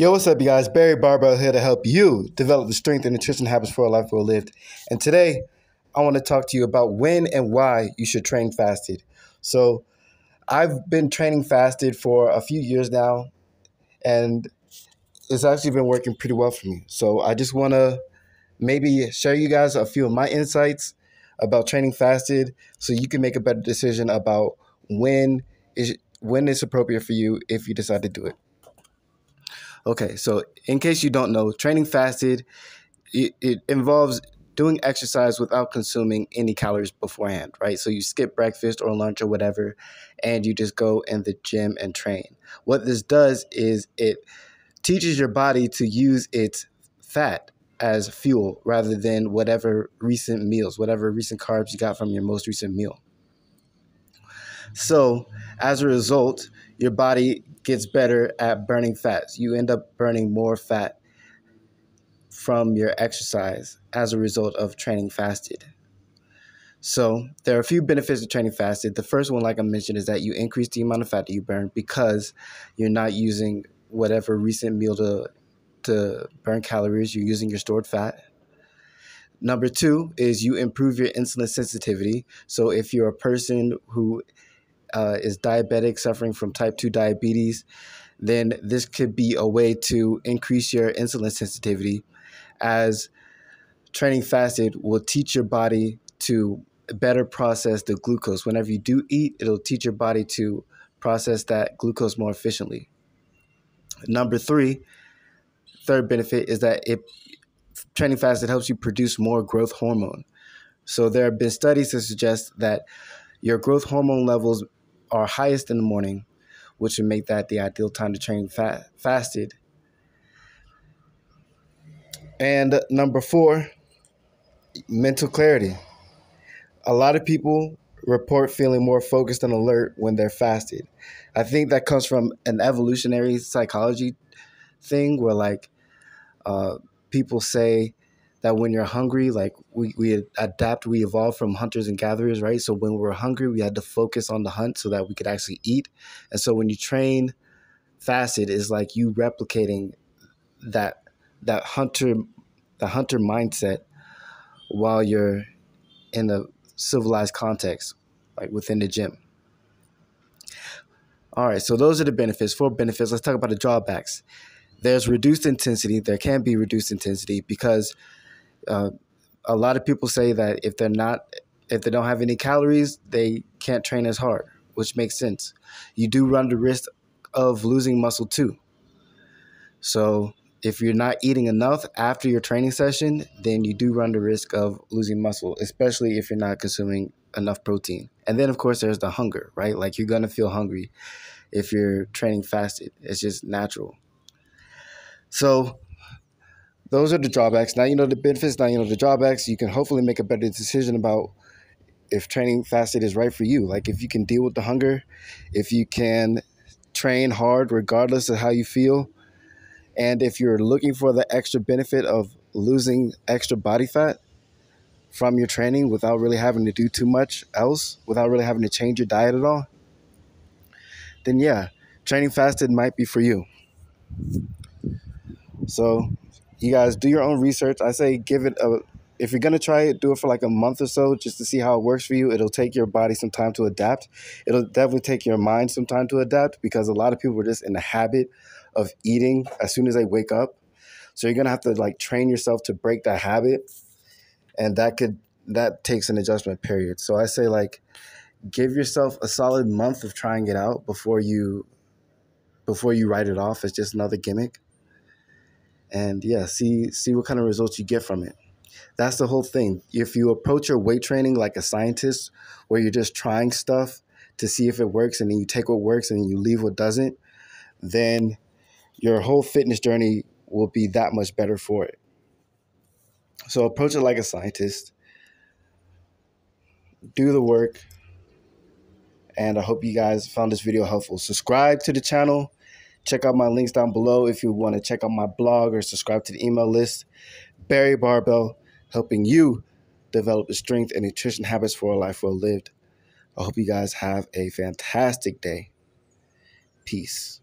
Yo, what's up, you guys? Barry Barbell here to help you develop the strength and nutrition habits for a life well lived. And today, I want to talk to you about when and why you should train fasted. So, I've been training fasted for a few years now, and it's actually been working pretty well for me. So, I just want to maybe share you guys a few of my insights about training fasted so you can make a better decision about when is when it's appropriate for you if you decide to do it. Okay, so in case you don't know, training fasted it, it involves doing exercise without consuming any calories beforehand, right? So you skip breakfast or lunch or whatever, and you just go in the gym and train. What this does is it teaches your body to use its fat as fuel rather than whatever recent meals, whatever recent carbs you got from your most recent meal. So, as a result, your body gets better at burning fats. You end up burning more fat from your exercise as a result of training fasted. So, there are a few benefits of training fasted. The first one, like I mentioned, is that you increase the amount of fat that you burn because you're not using whatever recent meal to to burn calories, you're using your stored fat. Number two is you improve your insulin sensitivity. So if you're a person who uh, is diabetic, suffering from type 2 diabetes, then this could be a way to increase your insulin sensitivity as training fasted will teach your body to better process the glucose. Whenever you do eat, it'll teach your body to process that glucose more efficiently. Number three, third benefit is that it training fasted helps you produce more growth hormone. So there have been studies to suggest that your growth hormone levels are highest in the morning, which would make that the ideal time to train fa- fasted. And number four, mental clarity. A lot of people report feeling more focused and alert when they're fasted. I think that comes from an evolutionary psychology thing where, like, uh, people say that when you're hungry, like we, we adapt, we evolve from hunters and gatherers, right? So when we're hungry, we had to focus on the hunt so that we could actually eat. And so when you train fasted, is like you replicating that that hunter the hunter mindset while you're in a civilized context, like within the gym. All right, so those are the benefits. Four benefits. Let's talk about the drawbacks. There's reduced intensity. There can be reduced intensity because uh, a lot of people say that if they're not if they don't have any calories, they can't train as hard, which makes sense. You do run the risk of losing muscle too. So if you're not eating enough after your training session, then you do run the risk of losing muscle, especially if you're not consuming enough protein. And then of course there's the hunger, right? Like you're gonna feel hungry if you're training fasted. It's just natural. So those are the drawbacks. Now you know the benefits. Now you know the drawbacks. You can hopefully make a better decision about if training fasted is right for you. Like if you can deal with the hunger, if you can train hard regardless of how you feel, and if you're looking for the extra benefit of losing extra body fat from your training without really having to do too much else, without really having to change your diet at all, then yeah, training fasted might be for you. So you guys do your own research. I say give it a if you're gonna try it, do it for like a month or so just to see how it works for you. It'll take your body some time to adapt. It'll definitely take your mind some time to adapt because a lot of people are just in the habit of eating as soon as they wake up. So you're gonna have to like train yourself to break that habit, and that could that takes an adjustment period. So I say like give yourself a solid month of trying it out before you before you write it off as just another gimmick and yeah, see see what kind of results you get from it. That's the whole thing. If you approach your weight training like a scientist, where you're just trying stuff to see if it works, and then you take what works and then you leave what doesn't, then your whole fitness journey will be that much better for it. So approach it like a scientist. Do the work. And I hope you guys found this video helpful. Subscribe to the channel Check out my links down below if you want to check out my blog or subscribe to the email list. Barry Barbell, helping you develop the strength and nutrition habits for a life well lived. I hope you guys have a fantastic day. Peace.